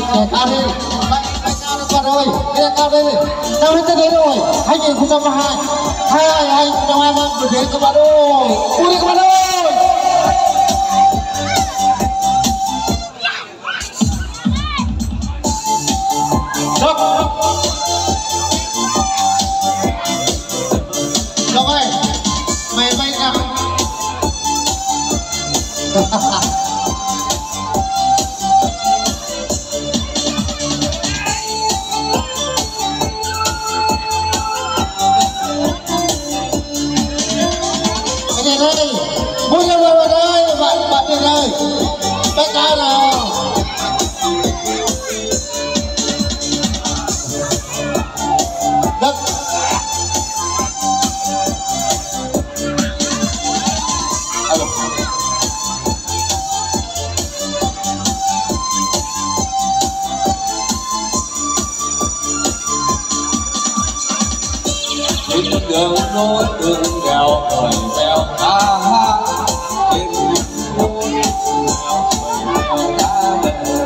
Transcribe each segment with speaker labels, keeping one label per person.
Speaker 1: đại đại cao các bạn ơi đại cao đây cao đến tới đấy rồi 2022 2023 vừa đến các bạn ơi ui các bạn ơi, mày bay nào? Vui lên vào đây, bạn bạn đi đây, tất cả nào. Được.
Speaker 2: Đường nối đường đèo hỏi vèo ha ha trên đường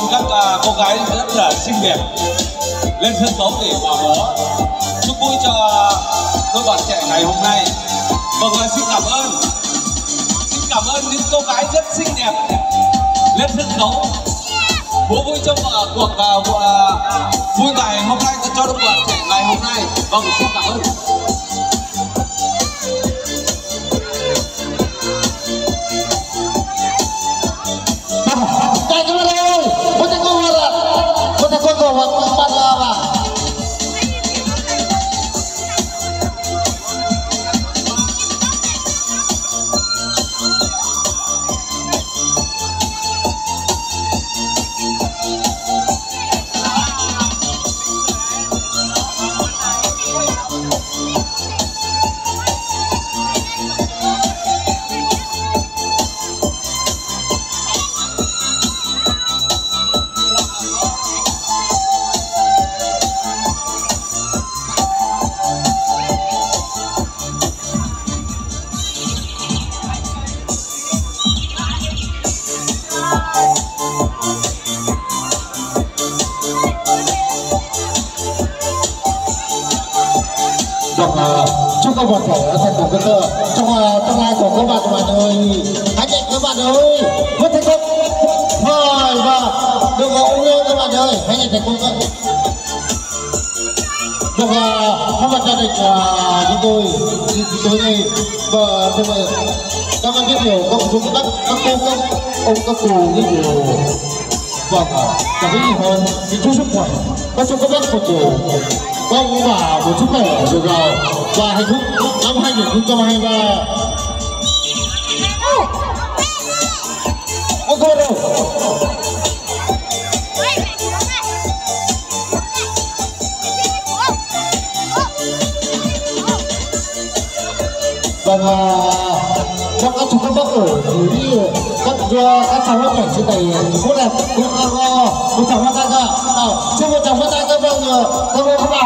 Speaker 2: à, các uh, cô gái rất là xinh đẹp lên sân khấu để vào đó chúc vui cho đôi bạn trẻ ngày hôm nay. Vâng, à, xin cảm ơn, xin cảm ơn những cô gái rất xinh đẹp lên sân khấu bố vui cho uh, cuộc uh, uh, vui ngày hôm nay cho đôi bạn trẻ ngày hôm nay. Vâng, xin cảm ơn.
Speaker 1: Chúc các bạn trẻ thành công rất là trong à, tương lai của các bạn các bạn ơi. Hãy nhận các bạn ơi. Rất thành công rồi và được có ung các bạn ơi, hãy nhận thành công các được không à, các bạn gia đình à, chúng tôi chúng tôi đây. Và tôi mời các bạn biết nhiều công chúng các các cô, các ông, các cụ như nhiều vâng cảm ơn gì hơn, thì chú sức khỏe. Các chú các bác một nhiều vâng và một sức khỏe dồi dào và hạnh phúc năm 2023 Ô cô đâu? Vâng à, trong các chú các bác ở dưới các à, các cháu nhỏ trên này rất đẹp. Cũng à, à, một chồng mắt ra cả cho một chồng mắt ra các vâng các vâng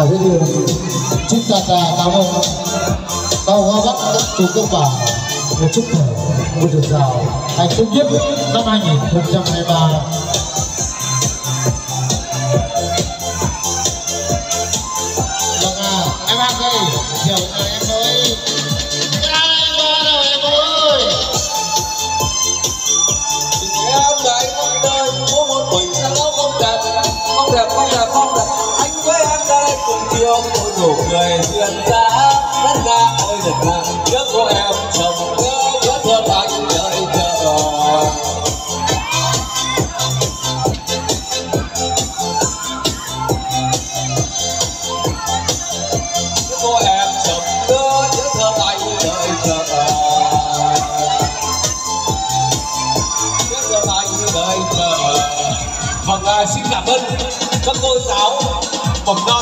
Speaker 3: chào dễ thương
Speaker 1: chúc ta ta cảm ơn bao hoa bắc các chú các bà
Speaker 3: một chúc thở một được giàu
Speaker 1: hạnh phúc nhất năm 2023 Vâng à, em ăn đây, chiều nay
Speaker 2: nụ cười duyên dáng đất nga ơi đất nga nhớ cô em chồng nhớ nhớ thương anh đợi chờ nhớ cô em chồng nhớ nhớ thương anh đợi. Chờ biết được anh đợi chờ vâng à, xin cảm ơn các cô giáo. Mầm non